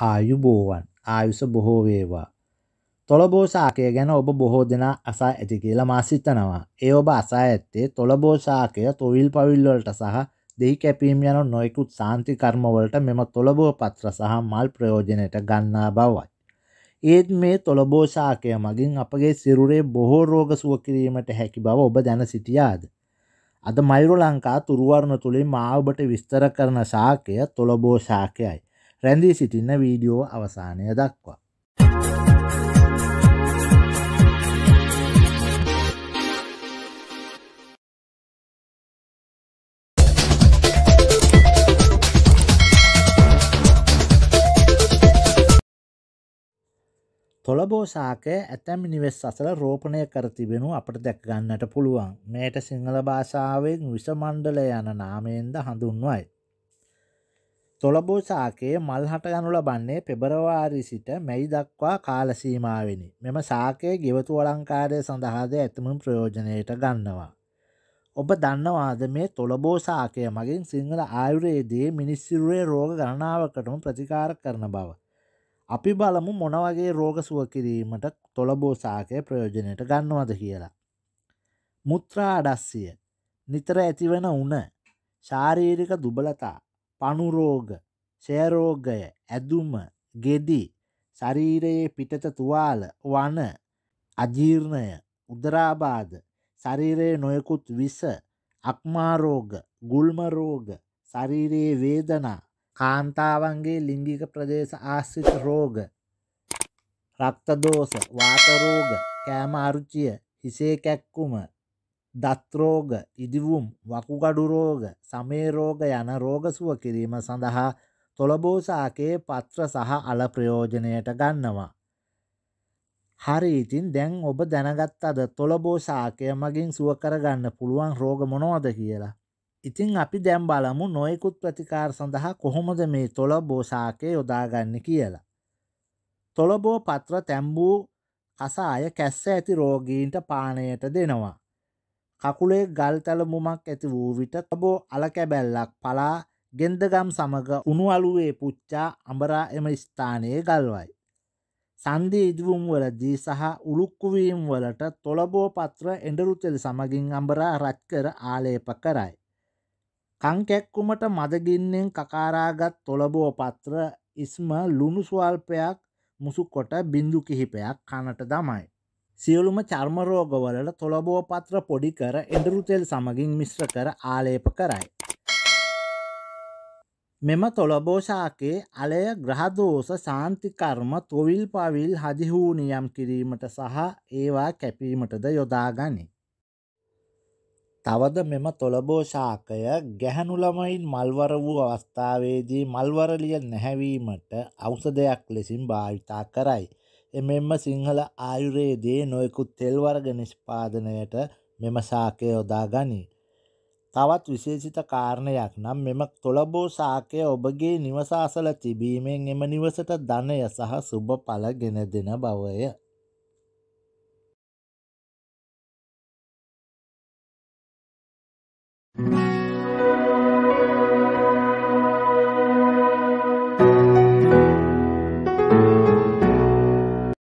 ආයුබෝවන් ආයුෂ බොහෝ වේවා. තොළබෝ ශාකය ගැන ඔබ බොහෝ දෙනා අසා ඇති කියලා මා සිතනවා. ඒ ඔබ අසා ඇත්තේ තොළබෝ ශාකය තොවිල් පවිල්වලට සහ දෙහි කැපීම් යන නොයෙකුත් සාන්ති කර්මවලට මෙම තොළබෝ පත්‍ර සහ මල් ප්‍රයෝජනයට ගන්නා බවයි. ඒත් මේ තොළබෝ ශාකය මගින් අපගේ සිරුරේ බොහෝ රෝග සුව කිරීමට හැකි බව ඔබ දැන සිටියාද. අද මයිරු ලංකා තුරුවරණ තුළින් මා ඔබට විස්තර කරන ශාකය තොළබෝ ශාකයයි. රැඳී සිටින්න වීඩියෝ අවසානය දක්වා. තොළබෝ ශාකය ඇතැම් නිවෙස් අසල රෝපණය කර තිබෙනු අපට දැක් ගන්නට පුළුවන්. මේට සිංහල භාෂාවෙන් විෂමණ්ඩල යන නාමයෙන්ද හඳුන්වයි. තොළබෝ ශාකයේ මල් හටගනු ලබන්නේ පෙබරවාරි සිට මැයි දක්වා කාලසීමාවෙනි. මෙම ශාකය ගෙවතු අලංකාරය සඳහාද ඇතමුම් ප්‍රයෝජනයට ගන්නවා. ඔබ දන්නවාද මේ තොළබෝ ශාකය මගින් සිංහල ආයුරේදී මිනිස්සිරුවේ රෝග ගණනාවකටම ප්‍රතිකාර කරන බව. අපි බලමු මොනවගේ රෝග සුව කිරීමට තොළබෝ ශාකය ප්‍රයෝජනයට ගන්නවද කියලා. මුත්‍රා අඩස්සිය නිතර ඇතිවන උන ශාරීරික දුබලතා පණුරෝග ෂයරෝගය ඇදුම ගෙඩි ශරීරයේ පිටත තුවාල වන අජීර්ණය උදරාබාධ ශරීරයේ නොයකුත් විස අක්මාරෝග ගුල්මරෝග ශරීරයේ වේදනා කාන්තාවන්ගේ ලිංගික ප්‍රදේශ ආශ්‍රිත රෝග රක්තදෝෂ වාතරෝග කෑම අරුචිය හිසේ කැක්කුම දත්රෝග ඉදිවුම් වකුගඩු රෝග සමේ රෝග යන රෝග සුව කිරීම සඳහා තොළබෝසාකයේ පත්‍ර සහ අල ප්‍රයෝජනයට ගන්නවා. හරි ඉතින් දැන් ඔබ දැනගත් අද තොළබෝසාකය මගින් සුව කරගන්න පුළුවන් රෝග මොනවද කියලා. ඉතිං අපි දැම් බලමු නොයෙකුත් ප්‍රතිකාර සඳහා කොහොමද මේ තොළ බෝසාකය යොදාගන්න කියලා. තොළබෝ පත්‍ර තැම්බූ කසාය කැස්ස ඇති රෝගීන්ට පානයට දෙනවා. කකුලේ ගල් තැලමුමක් ඇති වූ විට තබෝ අලකැබැල්ලක් පලා ගෙන්දගම් සමග උණු අලුවේ පුච්චා අඹරා එම ස්ථානයේ ගල්වයි. සන්ධී ඉදිවුම් වලදී සහ උළුක්කුවීම් වලට තොළබෝ පත්‍ර එඩරුතෙල් සමගින් අඹරා රච්කර ආලේප කරයි. කංකැක්කුමට මදගින්නෙන් කකාරාගත් තොළබෝ පත්‍ර ඉස්ම ලුණු ස්වල්පයක් මුසුකොට බින්දු කිහිපයක් කනට දමයි. සියලුම චර්මරෝගවලට තොළබෝ පත්‍ර පොඩි කර එඩරුතෙල් සමගින් මිශ්‍ර කර ආලේප කරයි. මෙම තොළබෝෂාකේ අලය ග්‍රහදෝස සාන්තිකර්ම තොවිල් පවිල් හදිහූනියම් කිරීමට සහ ඒවා කැපීමටද යොදාගනි. තවද මෙම තොළබෝෂාකය ගැහැනුළමයින් මල්වර වූ අවස්ථාවේදී මල්වරලිය නැහැවීමට අවසදයක් ලෙසින් භාවිතා කරයි. එමෙන්ම සිංහල ආයුරයේදී නොයෙකුත් තෙල්වර්ග නිෂ්පාදනයට මෙම සාකය යොදා ගනී. තවත් විශේෂිත කාරණයක් නම් මෙම කොළබෝ සාකය ඔබගේ නිවසාසල තිබීමෙන් එම නිවසට ධනය සහ සුභ පල ගෙන දෙන බවය.